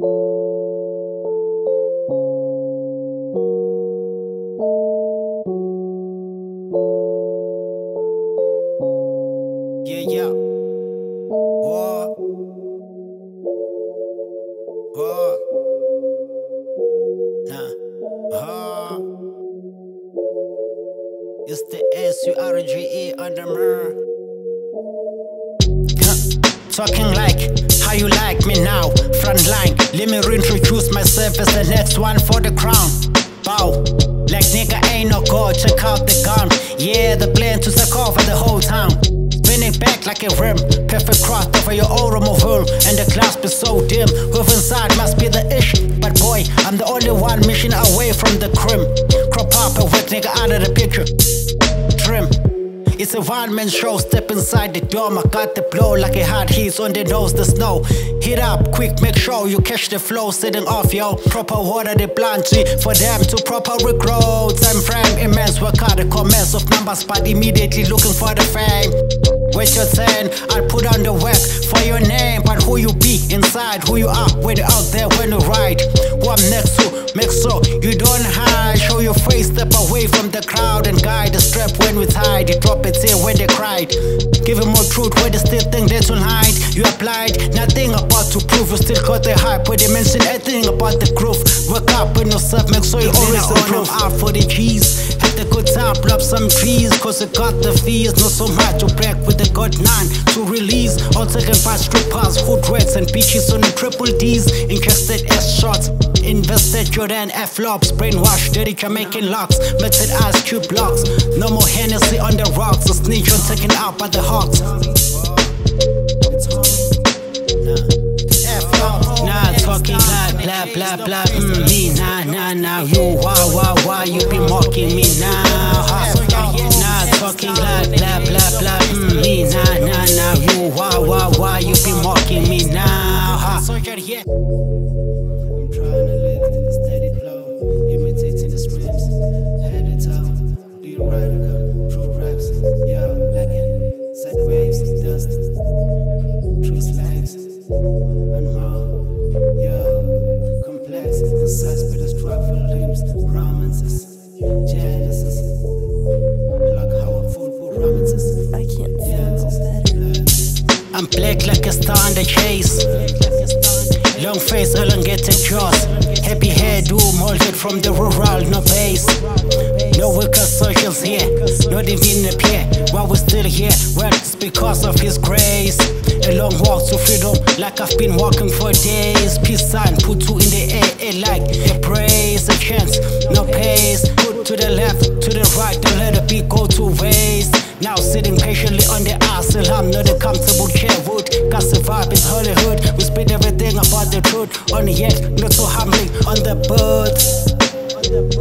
Yeah, yeah. What? What? Nah. Uh. It's the S-U-R-G-E under. Talking like how you like me now. Front line, let me reintroduce myself as the next one for the crown. Bow. Like nigga ain't no god, check out the gun. Yeah, the plan to suck over the whole town. Spinning back like a rim, perfect cross over your own removal. And the clasp is so dim, whoever inside must be the ish. But boy, I'm the only one mission away from the crim. Crop up a wet nigga out of the picture. A man show. Step inside the dome. I got the blow like a hot heat on the nose. The snow. Hit up quick, make sure you catch the flow. Sitting off yo. Proper water the plenty for them to proper regrow. Time frame immense. Work out the comments of numbers, but immediately looking for the fame. Wait your turn. I'll put on the work for your name, but who you be inside, who you are when you're out there when you ride. Who I'm next to, make sure you don't hide. Show your face, step away from the crowd and guide the strap when we tied. You drop it here when they cried. Give them more truth where they still think they don't hide. You applied nothing about to prove. You still got the hype where they mention anything about the groove. Work up in yourself, make sure you always improve. Out for the cheese. Had the good time, plop some trees, cause it got the fees. Not so much to break with the god nine to release. All taken by strippers, hood rats, and bitches on the triple D's. Interested S shots. Invested Jordan F flops, brainwashed, dirty Jamaican locks, method ice cube blocks. No more Hennessy on the rocks, a snitch on taken out by the hawks. Nah, talking like blah blah blah. Mm, me nah nah nah. You why why why you be mocking me now? Huh? Nah, talking like blah blah blah. Mm, me nah nah nah. You why why why you be mocking me now? Huh? Out, do you right come true raps? Yeah, lagging, set waves, dust, true slangs, and yeah, complex, concise, but structural limbs, romances, genesis, like how a. I can't feel better. I'm black like a star on the chase. Long face, elongated jaws. Happy hairdo, molded from the rural, no base. Here, not even a peer. While we're still here, well, it's because of His grace. A long walk to freedom, like I've been walking for days. Peace sign, put two in the air, air like a praise, a chance, no pace. Put to the left, to the right, don't let the beat go to waste. Now sitting patiently on the ass, I'm not a comfortable chair wood. Cause the vibe is Hollywood. We spit everything about the truth on the edge, not so humbling on the bird. On the bird.